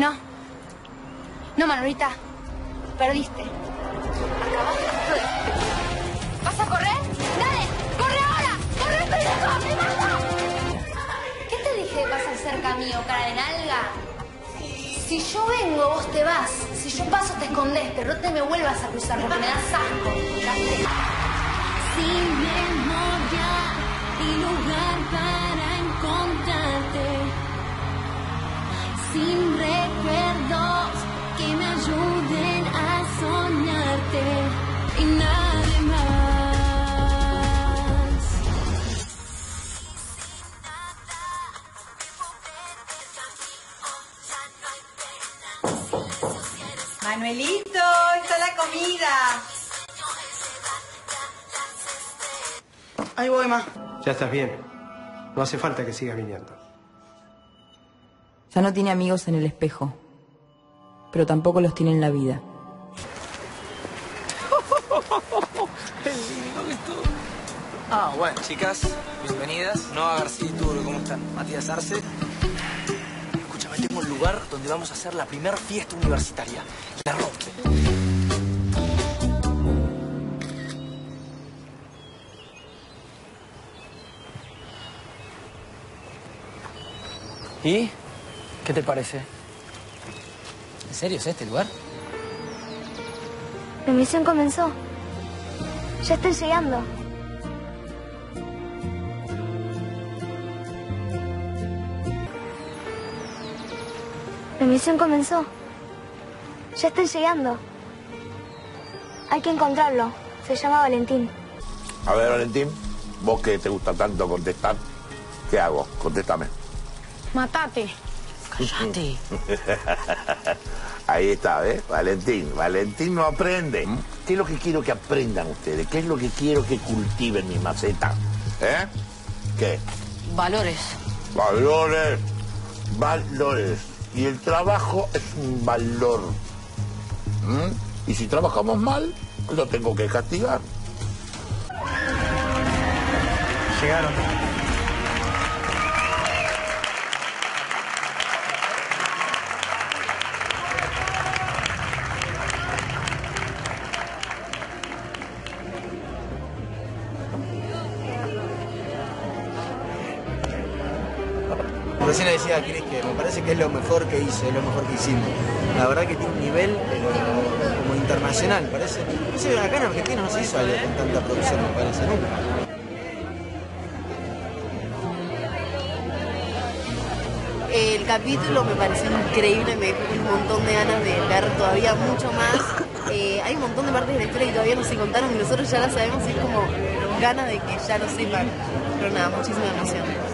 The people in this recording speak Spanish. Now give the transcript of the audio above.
No. No, Manolita. Perdiste. Acabaste. ¿Vas a correr? ¡Dale! ¡Corre ahora! ¡Corre, pendejo! ¡Me mata! ¿Qué te dije de pasar cerca mío, cara de nalga? Si yo vengo, vos te vas. Si yo paso, te escondes, pero no te me vuelvas a cruzar porque me das asco. Sin memoria y lugar para encontrarte. Sin Manuelito, está la comida. Ahí voy, ma. Ya estás bien. No hace falta que sigas viniendo. Ya no tiene amigos en el espejo, pero tampoco los tiene en la vida. Ah, bueno, chicas, bienvenidas. Noa García y Turo, ¿cómo están? Matías Arce. Tengo un lugar donde vamos a hacer la primera fiesta universitaria. La rompe. ¿Y? ¿Qué te parece? ¿En serio es este lugar? La misión comenzó. Ya estoy llegando. La misión comenzó. Ya estoy llegando. Hay que encontrarlo. Se llama Valentín. A ver, Valentín, vos que te gusta tanto contestar, ¿qué hago? Contéstame. Matate. Cállate. Ahí está, ¿ves? Valentín. Valentín no aprende. ¿Qué es lo que quiero que aprendan ustedes? ¿Qué es lo que quiero que cultiven mis macetas? ¿Eh? ¿Qué? Valores. Valores. Valores. Y el trabajo es un valor. Y si trabajamos mal, lo tengo que castigar. Llegaron. Recién le decía a Cris que me parece que es lo mejor que hice, es lo mejor que hicimos. La verdad que tiene un nivel pero como internacional, parece. No sé, acá en Argentina no se hizo algo con tanta producción, me parece, nunca. El capítulo me pareció increíble, me dejó un montón de ganas de ver todavía mucho más. Eh, hay un montón de partes de la historia que todavía no se contaron y nosotros ya las sabemos y es como ganas de que ya lo sepan. Pero nada, muchísima emoción.